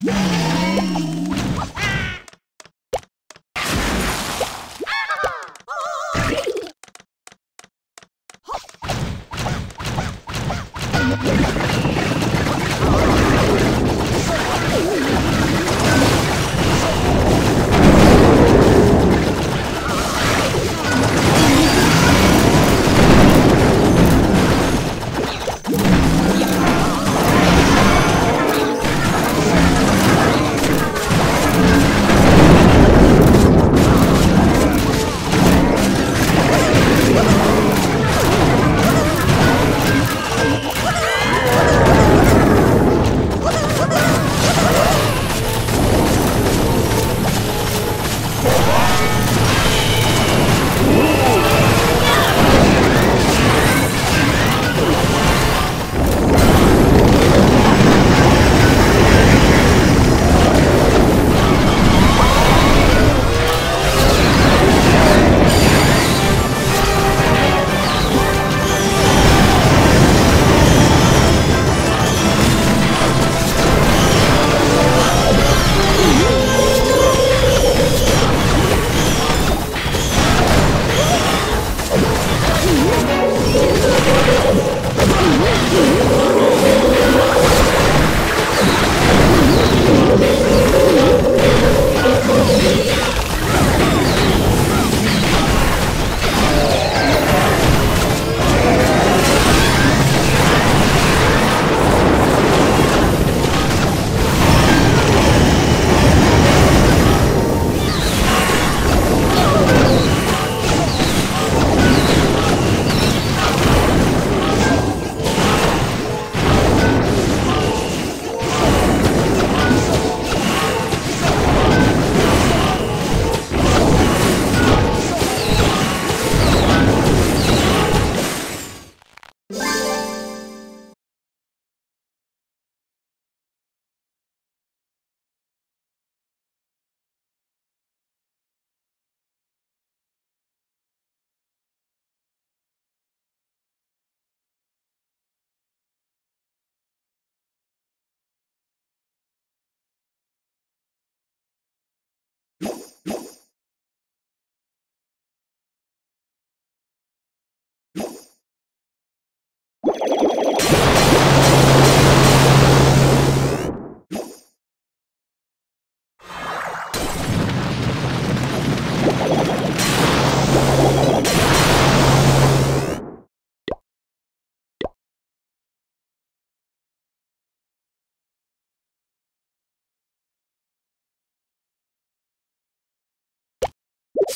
Yeah!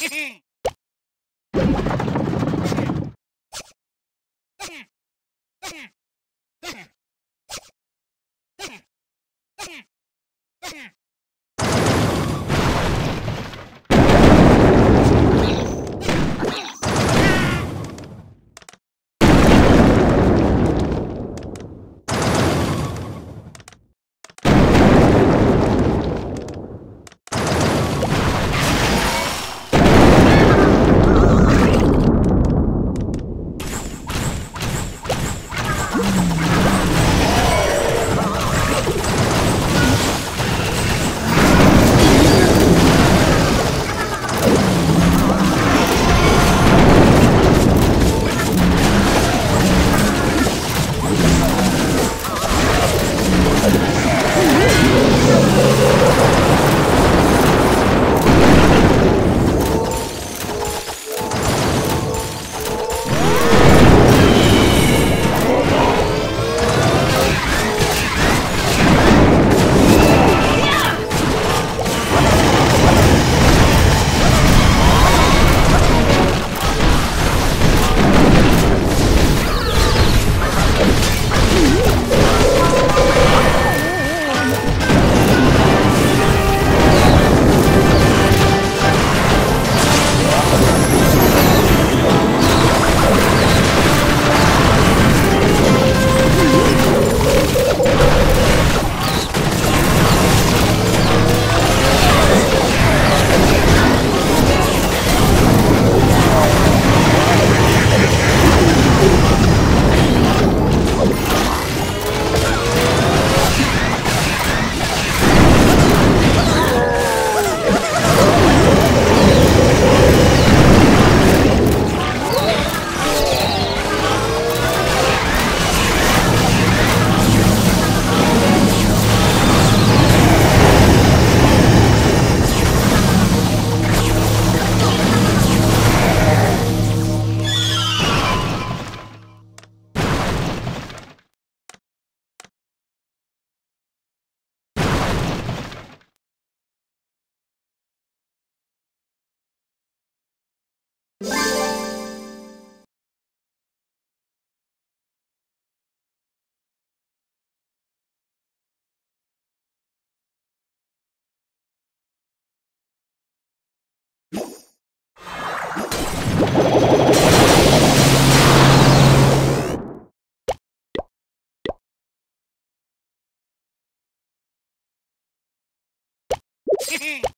Yeah. Mm. Hmm.